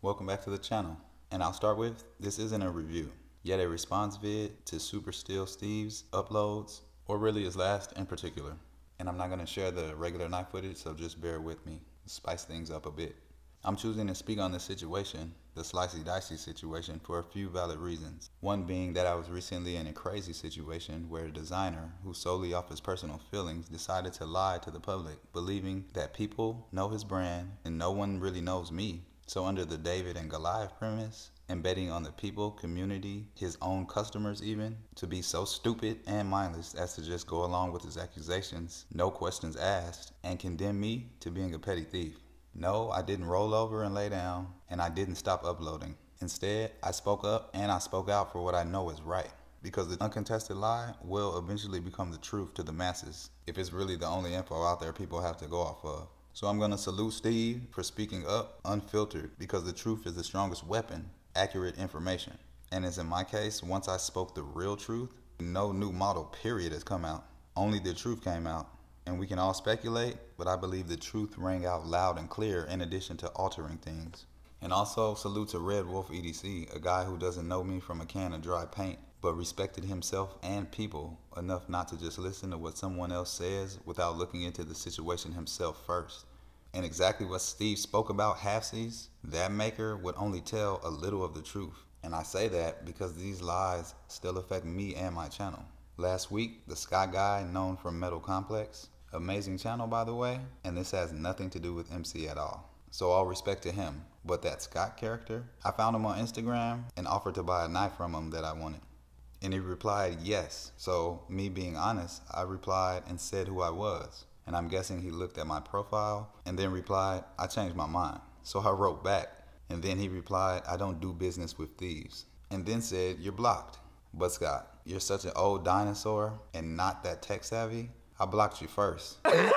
Welcome back to the channel. And I'll start with, this isn't a review, yet a response vid to Super Steel Steve's uploads, or really his last in particular. And I'm not gonna share the regular knife footage, so just bear with me, spice things up a bit. I'm choosing to speak on this situation, the slicey dicey situation, for a few valid reasons. One being that I was recently in a crazy situation where a designer, who solely off his personal feelings, decided to lie to the public, believing that people know his brand and no one really knows me. So under the David and Goliath premise, and betting on the people, community, his own customers even, to be so stupid and mindless as to just go along with his accusations, no questions asked, and condemn me to being a petty thief. No, I didn't roll over and lay down, and I didn't stop uploading. Instead, I spoke up and I spoke out for what I know is right. Because the uncontested lie will eventually become the truth to the masses if it's really the only info out there people have to go off of. So I'm going to salute Steve for speaking up unfiltered because the truth is the strongest weapon, accurate information. And as in my case, once I spoke the real truth, no new model period has come out. Only the truth came out. And we can all speculate, but I believe the truth rang out loud and clear in addition to altering things. And also salute to Red Wolf EDC, a guy who doesn't know me from a can of dry paint, but respected himself and people enough not to just listen to what someone else says without looking into the situation himself first. And exactly what Steve spoke about halfsies, that maker would only tell a little of the truth. And I say that because these lies still affect me and my channel. Last week, the Sky Guy, known from Metal Complex, Amazing channel, by the way, and this has nothing to do with MC at all. So all respect to him. But that Scott character, I found him on Instagram and offered to buy a knife from him that I wanted. And he replied yes. So me being honest, I replied and said who I was. And I'm guessing he looked at my profile and then replied, I changed my mind. So I wrote back and then he replied, I don't do business with thieves. And then said, you're blocked. But Scott, you're such an old dinosaur and not that tech savvy I blocked you first. That's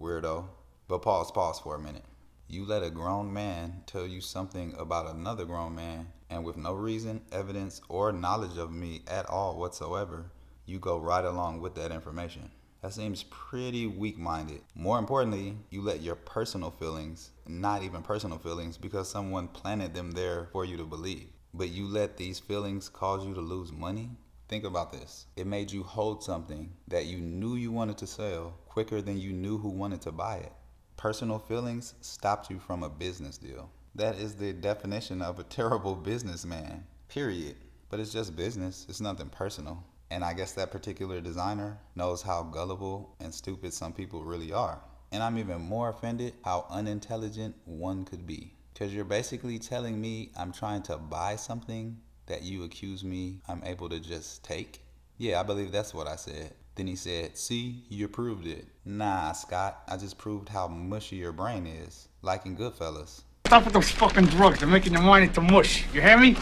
Weirdo. But pause, pause for a minute. You let a grown man tell you something about another grown man, and with no reason, evidence, or knowledge of me at all whatsoever, you go right along with that information. That seems pretty weak minded. More importantly, you let your personal feelings, not even personal feelings, because someone planted them there for you to believe, but you let these feelings cause you to lose money? Think about this. It made you hold something that you knew you wanted to sell quicker than you knew who wanted to buy it. Personal feelings stopped you from a business deal. That is the definition of a terrible businessman, period. But it's just business, it's nothing personal. And I guess that particular designer knows how gullible and stupid some people really are. And I'm even more offended how unintelligent one could be. Because you're basically telling me I'm trying to buy something that you accuse me I'm able to just take? Yeah, I believe that's what I said. Then he said, See, you proved it. Nah, Scott, I just proved how mushy your brain is. Like in Goodfellas. Stop with those fucking drugs. They're making your mind into mush. You hear me?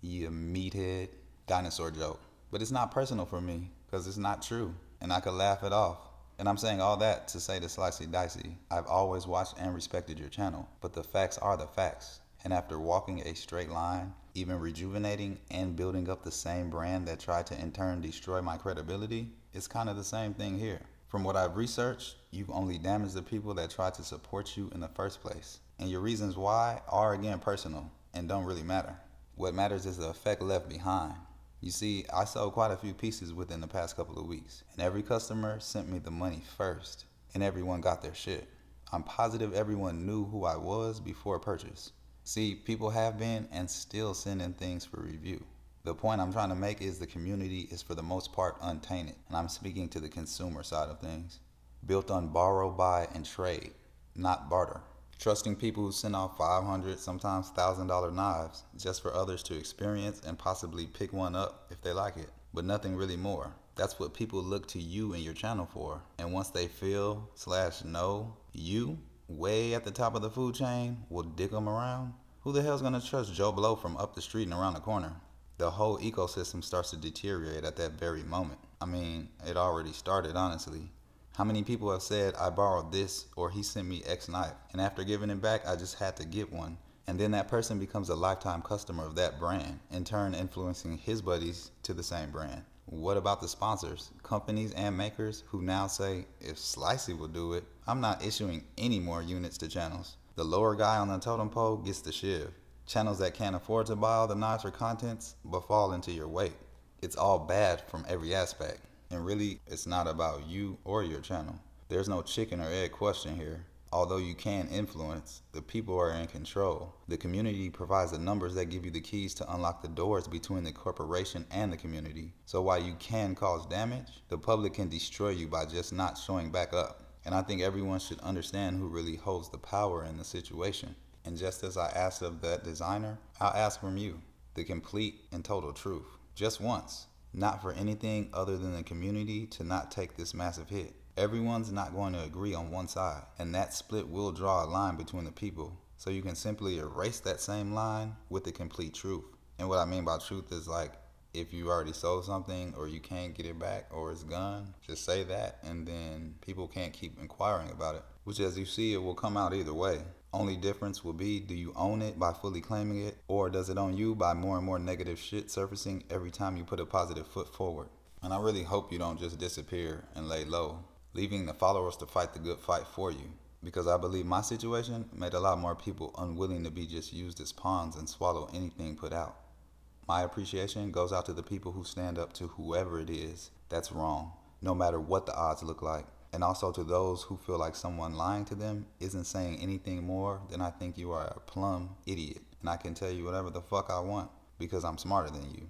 You meathead. Dinosaur joke. But it's not personal for me because it's not true and I could laugh it off. And I'm saying all that to say to Slicey Dicey, I've always watched and respected your channel, but the facts are the facts. And after walking a straight line, even rejuvenating and building up the same brand that tried to in turn destroy my credibility, it's kind of the same thing here. From what I've researched, you've only damaged the people that tried to support you in the first place. And your reasons why are again personal and don't really matter. What matters is the effect left behind. You see, I sold quite a few pieces within the past couple of weeks, and every customer sent me the money first, and everyone got their shit. I'm positive everyone knew who I was before purchase. See, people have been and still sending things for review. The point I'm trying to make is the community is for the most part untainted, and I'm speaking to the consumer side of things. Built on borrow, buy, and trade, not barter. Trusting people who send off 500 sometimes $1000 knives just for others to experience and possibly pick one up if they like it but nothing really more. That's what people look to you and your channel for and once they feel slash know you way at the top of the food chain will dick them around. Who the hell's gonna trust joe blow from up the street and around the corner the whole ecosystem starts to deteriorate at that very moment i mean it already started honestly how many people have said, I borrowed this or he sent me X knife, and after giving it back, I just had to get one. And then that person becomes a lifetime customer of that brand, in turn influencing his buddies to the same brand. What about the sponsors, companies and makers who now say, if Slicey will do it, I'm not issuing any more units to channels. The lower guy on the totem pole gets the shiv. Channels that can't afford to buy all the knives or contents but fall into your weight. It's all bad from every aspect. And really, it's not about you or your channel. There's no chicken or egg question here. Although you can influence, the people are in control. The community provides the numbers that give you the keys to unlock the doors between the corporation and the community. So while you can cause damage, the public can destroy you by just not showing back up. And I think everyone should understand who really holds the power in the situation. And just as I asked of that designer, I'll ask from you the complete and total truth. Just once. Not for anything other than the community to not take this massive hit. Everyone's not going to agree on one side, and that split will draw a line between the people. So you can simply erase that same line with the complete truth. And what I mean by truth is like if you already sold something or you can't get it back or it's gone, just say that and then people can't keep inquiring about it. Which as you see it will come out either way. Only difference will be do you own it by fully claiming it or does it own you by more and more negative shit surfacing every time you put a positive foot forward. And I really hope you don't just disappear and lay low leaving the followers to fight the good fight for you. Because I believe my situation made a lot more people unwilling to be just used as pawns and swallow anything put out. My appreciation goes out to the people who stand up to whoever it is that's wrong, no matter what the odds look like. And also to those who feel like someone lying to them isn't saying anything more than I think you are a plumb idiot. And I can tell you whatever the fuck I want because I'm smarter than you.